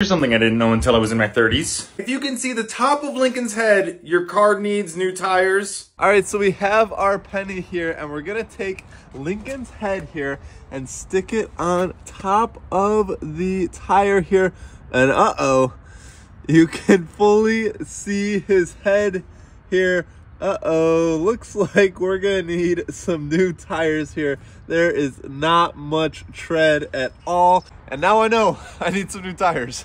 Here's something I didn't know until I was in my 30s. If you can see the top of Lincoln's head, your car needs new tires. All right, so we have our penny here and we're gonna take Lincoln's head here and stick it on top of the tire here. And uh-oh, you can fully see his head here. Uh-oh, looks like we're gonna need some new tires here. There is not much tread at all. And now I know I need some new tires.